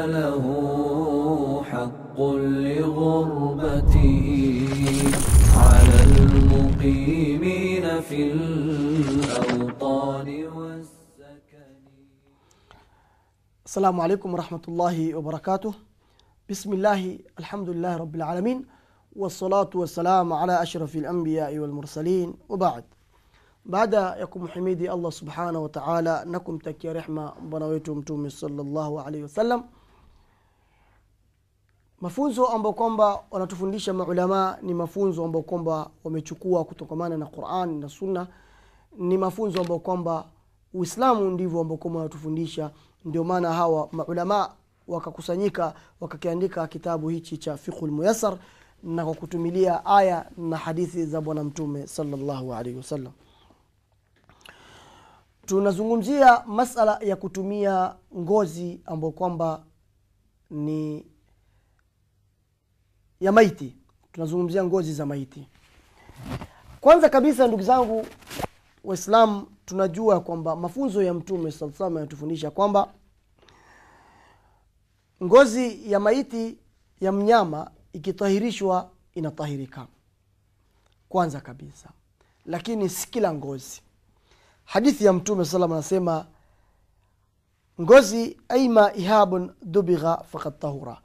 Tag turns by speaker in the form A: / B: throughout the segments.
A: له حق لغربته على المقيمين في الأوطان والسكن.
B: السلام عليكم ورحمة الله وبركاته. بسم الله الحمد لله رب العالمين والصلاة والسلام على أشرف الأنبياء والمرسلين. وبعد baada ya kumhimidi allah subhanahu wataala na kumtakia rehma bwana wetu mtume salllahu alaihi wasallam mafunzo ambayo kwamba wanatufundisha maulamaa ni mafunzo ambayo kwamba wamechukua kutokamana na quran na sunna. Ni mafunzo ambayo kwamba uislamu ndivyo ambao kwamba wanatufundisha. Ndio maana hawa maulama wakakusanyika wakakiandika kitabu hichi cha fiqhu lmuyassar na kwa kutumilia aya na hadithi za bwana mtume salllahu alaihi wasallam. Tunazungumzia masala ya kutumia ngozi ambayo kwamba ni ya maiti. Tunazungumzia ngozi za maiti. Kwanza kabisa ndugu zangu waislam tunajua kwamba mafunzo ya mtume saa salam yanatufundisha kwamba ngozi ya maiti ya mnyama ikitahirishwa inatahirika. Kwanza kabisa. Lakini si kila ngozi. Hadithi ya mtume salam anasema ngozi aima ihabun dubigha fakad tahura.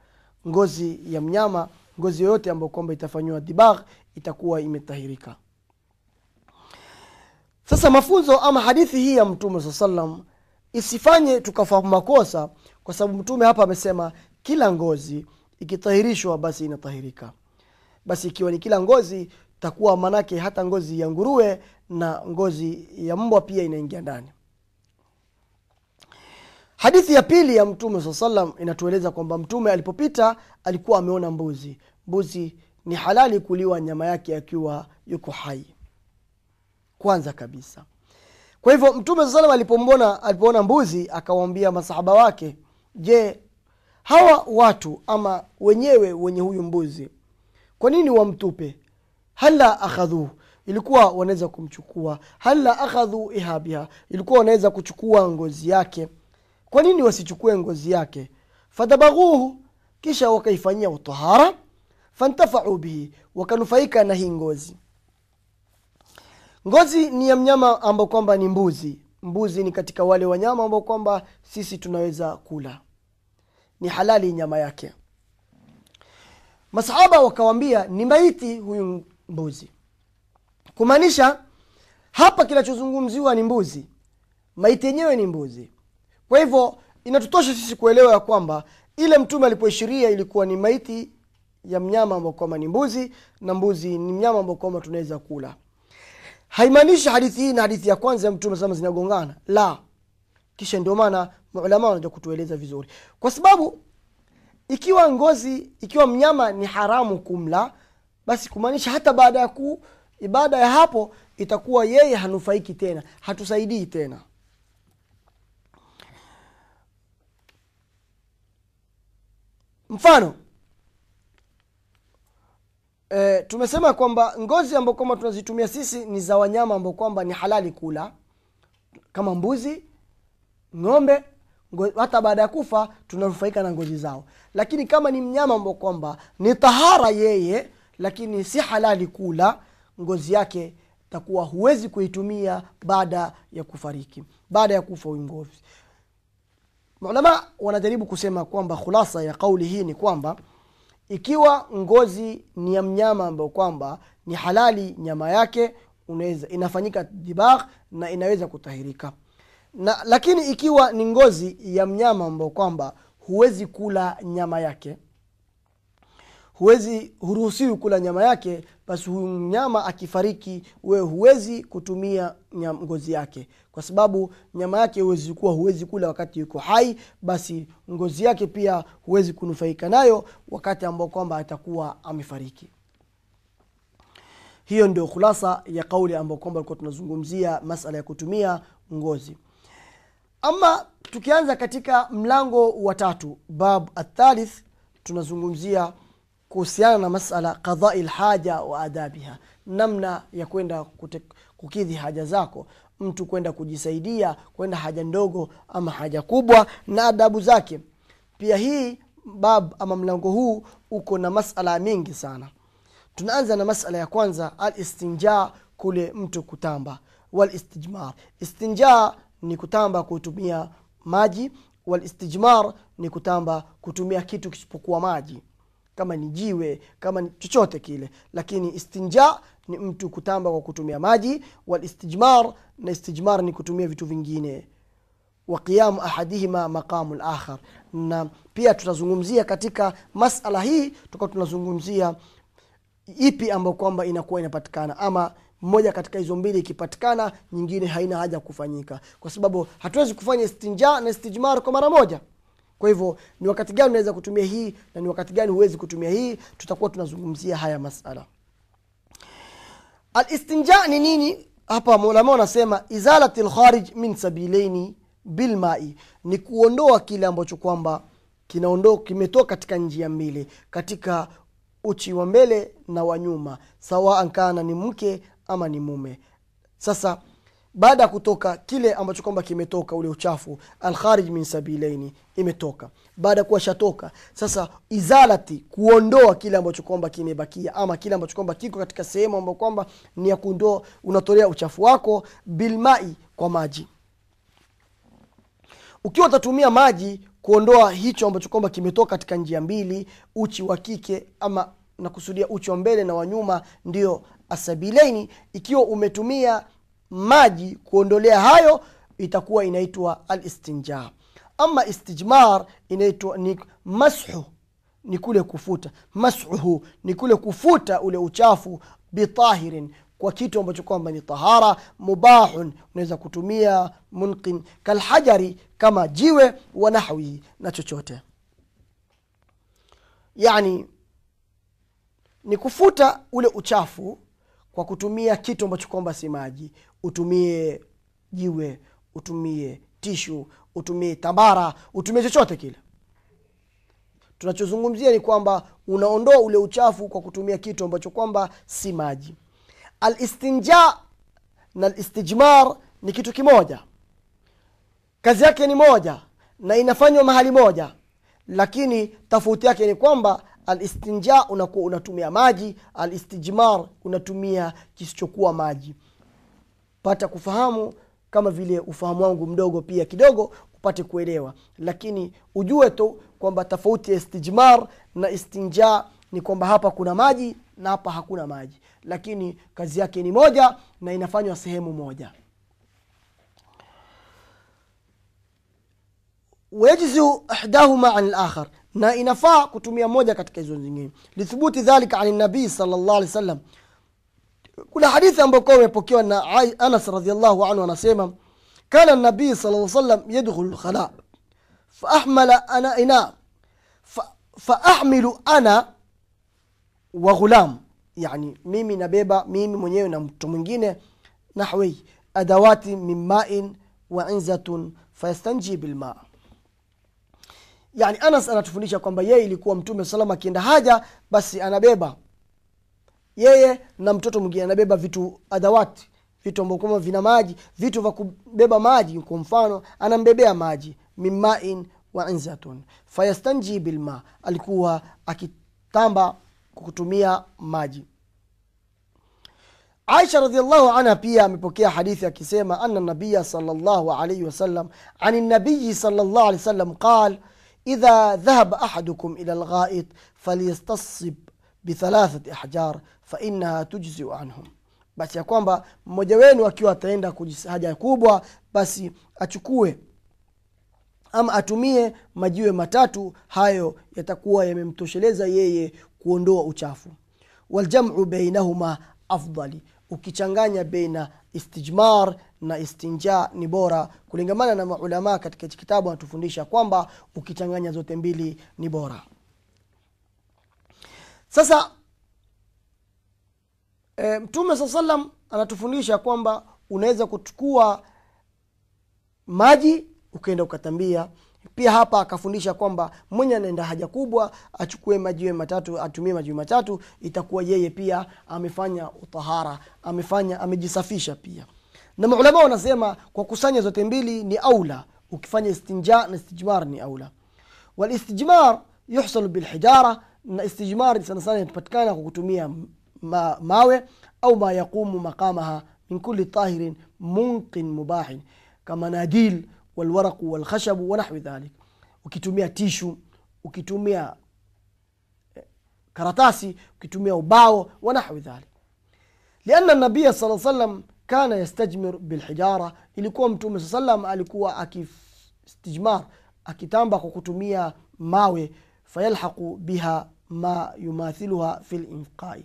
B: Ngozi ya mnyama ngozi yoyote ambayo kwamba itafanyiwa dibagh itakuwa imetahirika. Sasa mafunzo ama hadithi hii ya mtume saa salam isifanye tukafahamu makosa kwa sababu mtume hapa amesema kila ngozi ikitahirishwa basi inatahirika. Basi ikiwa ni kila ngozi takuwa manake hata ngozi ya nguruwe na ngozi ya mbwa pia inaingia ndani hadithi ya pili ya mtume saa salam inatueleza kwamba mtume alipopita alikuwa ameona mbuzi. Mbuzi ni halali kuliwa nyama yake akiwa yuko hai. Kwanza kabisa. Kwa hivyo mtume saa salam alipombona alipoona mbuzi akawaambia masahaba wake je hawa watu ama wenyewe wenye huyu mbuzi kwa nini wamtupe? Hala akhadhuhu ilikuwa wanaweza kumchukua. Hala akhadhu ihabiha. Ilikuwa wanaweza kuchukua ngozi yake kwa nini wasichukue ngozi yake? Fadhabaghuhu, kisha wakaifanyia utahara fantafau bihi wakanufaika na hii ngozi. Ngozi ni ya mnyama ambao kwamba ni mbuzi. Mbuzi ni katika wale wanyama ambao kwamba sisi tunaweza kula. Ni halali nyama yake. Masahaba wakawambia ni maiti huyu mbuzi. Kumaanisha hapa kinachozungumziwa ni mbuzi. Maiti yenyewe ni mbuzi kwa hivyo inatutosha sisi kuelewa ya kwamba ile mtume alipoishiria ilikuwa ni maiti ya mnyama ambao kwamba ni mbuzi na mbuzi ni mnyama ambao kwamba tunaweza kula. Haimaanishi hadithi hii na hadithi ya kwanza ya mtume sama zinagongana. La. Kisha ndio maana maulama wanaja kutueleza vizuri. Kwa sababu ikiwa ngozi ikiwa mnyama ni haramu kumla basi kumaanisha hata baada ya ku baada ya hapo itakuwa yeye hanufaiki tena hatusaidii tena mfano. E, tumesema kwamba ngozi ambao kwamba tunazitumia sisi ni za wanyama ambao kwamba ni halali kula. Kama mbuzi ng'ombe ngo, hata baada ya kufa tunanufaika na ngozi zao. Lakini kama ni mnyama ambao kwamba ni tahara yeye lakini si halali kula ngozi yake takuwa huwezi kuitumia baada ya kufariki baada ya kufa huyu ngozi maulama wanajaribu kusema kwamba khulasa ya kauli hii ni kwamba ikiwa ngozi ni ya mnyama ambayo kwamba ni halali nyama yake unaweza inafanyika dibagh na inaweza kutahirika. Na lakini ikiwa ni ngozi ya mnyama ambao kwamba huwezi kula nyama yake huwezi huruhusiwi kula nyama yake basi huyu mnyama akifariki wewe huwezi kutumia ngozi yake. Kwa sababu nyama yake huwezi kuwa huwezi kula wakati yuko hai basi ngozi yake pia huwezi kunufaika nayo wakati ambao kwamba atakuwa amefariki. Hiyo ndio khulasa ya kauli ambao kwamba alikuwa tunazungumzia masala ya kutumia ngozi. Ama tukianza katika mlango wa tatu bab athalith tunazungumzia kuhusiana na masala qadai lhaja wa adabiha namna ya kwenda kukidhi haja zako mtu kwenda kujisaidia kwenda haja ndogo ama haja kubwa na adabu zake. Pia hii bab ama mlango huu uko na masala mengi sana. Tunaanza na masala ya kwanza alistinja kule mtu kutamba walistijmar istinja ni kutamba kutumia maji walistijmar ni kutamba kutumia kitu kisipokuwa maji kama ni jiwe kama ni chochote kile. Lakini istinja ni mtu kutamba kwa kutumia maji walistijmar na istijmar ni kutumia vitu vingine. Wa ahadihima maqamu lakhar na pia tutazungumzia katika masala hii tuka tunazungumzia ipi ambayo kwamba inakuwa inapatikana. Ama mmoja katika hizo mbili ikipatikana nyingine haina haja kufanyika. Kwa sababu hatuwezi kufanya istinja na istijmar kwa mara moja kwa hivyo ni wakati gani unaweza kutumia hii na ni wakati gani huwezi kutumia hii? Tutakuwa tunazungumzia haya masala. Alistinja ni nini? Hapa maulama wanasema izalati lkharij min sabilaini bilmai ni kuondoa kile ambacho kwamba kinaondoa kimetoka katika njia mbili katika uchi wa mbele na wa nyuma. Sawaan kana ni mke ama ni mume. Sasa baada ya kutoka kile ambacho kwamba kimetoka ule uchafu alkharij min sabilaini imetoka. Baada ya kuwa shatoka sasa izalati kuondoa kile ambacho kwamba kimebakia ama kile ambacho kwamba kiko katika sehemu ambayo kwamba ni ya kuondoa unatolea uchafu wako bilmai kwa maji. Ukiwa utatumia maji kuondoa hicho ambacho kwamba kimetoka katika njia mbili uchi wa kike ama nakusudia uchi wa mbele na wa nyuma ndio asabilaini ikiwa umetumia maji kuondolea hayo itakuwa inaitwa alistinja. Ama istijmar inaitwa ni mashu ni kule kufuta. Mashuhu ni kule kufuta ule uchafu bitahirin kwa kitu ambacho kwamba ni tahara mubahun unaweza kutumia munkin kalhajari kama jiwe wa nahwihi na chochote. Yani ni kufuta ule uchafu kwa kutumia kitu ambacho kwamba si maji utumie jiwe utumie tishu utumie tambara utumie chochote kile. Tunachozungumzia ni kwamba unaondoa ule uchafu kwa kutumia kitu ambacho kwamba si maji. Alistinja na alistijmar ni kitu kimoja. Kazi yake ni moja na inafanywa mahali moja. Lakini tofauti yake ni kwamba alistinja unakuwa unatumia maji alistijmar unatumia kisichokuwa maji pata kufahamu kama vile ufahamu wangu mdogo pia kidogo upate kuelewa. Lakini ujue tu kwamba tofauti ya istijmar na istinja ni kwamba hapa kuna maji na hapa hakuna maji. Lakini kazi yake ni moja na inafanywa sehemu moja. Wayajziu ihdahuma an lakhar na inafaa kutumia moja katika hizo zingine. Lithubuti dhalika an nabii salllah alih wasallam kuna hadithi ambayo kwa imepokewa na anas radiallahu anhu anasema kana nabii sala salam yadkhulu lkhala faahmala ana ina faahmilu ana wa ghulam. Yani mimi nabeba mimi mwenyewe na mtu mwingine nahwi adawati min main wa inzatun fayastanji bilma yani anas anatufundisha kwamba yeye ilikuwa mtume salama akienda haja basi anabeba yeye na mtoto mwingine anabeba vitu adawati vitu ambavyo kama vina maji vitu vya kubeba maji. Kwa mfano anambebea maji mimain wa inzatun fayastanji bilma alikuwa akitamba kwa kutumia maji. Aisha radiallahu anha pia amepokea hadithi akisema ana nabiya salllahu alaihi wasallam ani nabiyi sallallahu alayhi wasallam qal idha dhahaba ahadukum ila lghait falyastasib bithalathati ahjar fainaha tujziu anhum. Basi ya kwamba mmoja wenu akiwa ataenda haja kubwa basi achukue ama atumie majiwe matatu hayo yatakuwa yamemtosheleza yeye kuondoa uchafu. Waljamu bainahuma afdali ukichanganya beina istijmar na istinja ni bora. Kulingamana na maulamaa katika kitabu anatufundisha kwamba ukichanganya zote mbili ni bora sasa e, mtume saa salam anatufundisha kwamba unaweza kuchukua maji ukaenda ukatambia. Pia hapa akafundisha kwamba mwenye anaenda haja kubwa achukue majiwe matatu atumie majiwe matatu itakuwa yeye pia amefanya utahara amefanya amejisafisha pia. Na maulama wanasema kwa kusanya zote mbili ni aula ukifanya istinja na istijmar ni aula. Walistijmar yuhsalu bilhijara na istijmar sana sana inapatikana kwa kutumia ma, mawe au ma yaqumu maqamaha min kuli tahirin munqin mubahin kama nadil walwaraqu walkhashabu wanahwi dhalik ukitumia tishu ukitumia karatasi ukitumia ubao wanahwi dhalik lianna nabiya saa salam kana yastajmir bilhijara ilikuwa mtume saa salam alikuwa akistijmar akitamba kwa kutumia mawe fayalhaqu biha ma yumathiluha fi linqai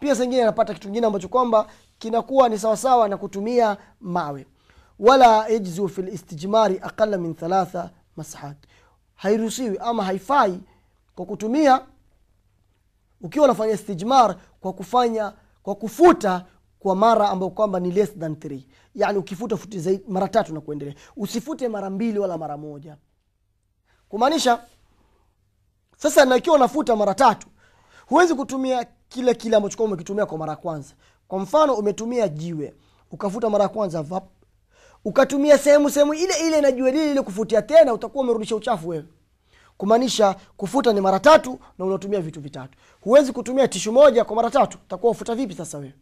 B: pia sengine anapata kitu kingine ambacho kwamba kinakuwa ni sawasawa na kutumia mawe. Wala yajzu fi listijmari aqala min thalatha masahat hairuhusiwi ama haifai kwa kutumia ukiwa unafanya istijmar kwa kufanya kwa kufuta kwa mara ambayo kwamba ni less than th yani ukifuta futi zaidi mara tatu na kuendelea. Usifute mara mbili wala mara moja. Kumaanisha sasa nakiwa unafuta mara tatu. Huwezi kutumia kile kile ambacho kwa umekitumia kwa mara ya kwanza. Kwa mfano umetumia jiwe ukafuta mara ya kwanza vap ukatumia sehemu sehemu ile ile na jiwe lile ile kufutia tena utakuwa umerudisha uchafu wewe. Kumaanisha kufuta ni mara tatu na unatumia vitu vitatu. Huwezi kutumia tishu moja kwa mara tatu. Utakuwa ufuta vipi sasa wewe?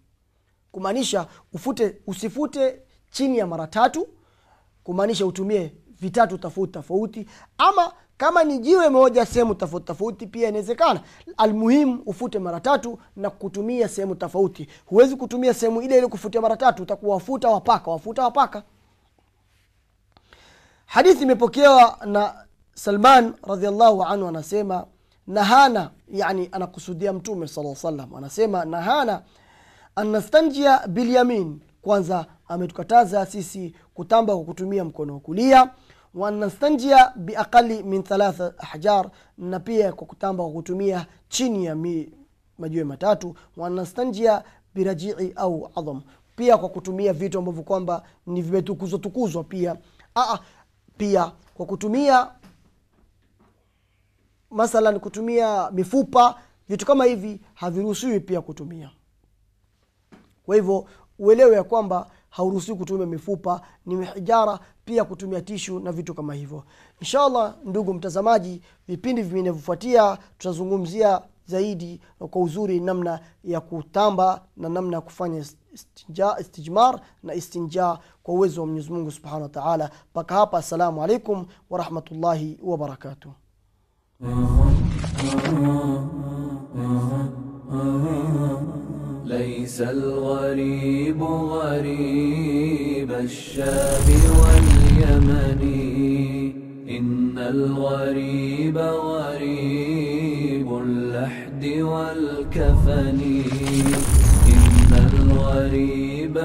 B: Kumaanisha ufute usifute chini ya mara tatu. Kumaanisha utumie vitatu tofauti tofauti. Ama kama ni jiwe moja sehemu tofauti tofauti pia inawezekana. Almuhimu ufute mara tatu na kutumia sehemu tofauti. Huwezi kutumia sehemu ile ile kufutia mara tatu utakuwa wafuta wapaka wafuta wapaka hadithi imepokewa na salman radiallahu anhu anasema nahana yani anakusudia mtume saa salam anasema nahana anastanjia bilyamin kwanza ametukataza sisi kutamba kwa kutumia mkono wa kulia wanastanjia biaqali min thalatha ahjar na pia kwa kutamba kwa kutumia chini ya mi, majiwe matatu wanastanjia birajii au adham. Pia kwa kutumia vitu ambavyo kwamba ni vimetukuzwa tukuzwa pia. Aa, pia kwa kutumia mathalan kutumia mifupa vitu kama hivi haviruhusiwi pia kutumia. Kwa hivyo uelewe ya kwamba hauruhusiwi kutumia mifupa ni hijara pia kutumia tishu na vitu kama hivyo. Inshallah ndugu mtazamaji vipindi vinavyofuatia tutazungumzia zaidi kwa uzuri namna ya kutamba na namna ya kufanya istijmar na istinja kwa uwezo wa mwenyezi mungu subhanahu wa taala. Mpaka hapa assalamu alaikum warahmatullahi wabarakatuh
A: ليس الغريب غريب الشام واليمن. إن الغريب غريب اللحد والكفن. إن الغريب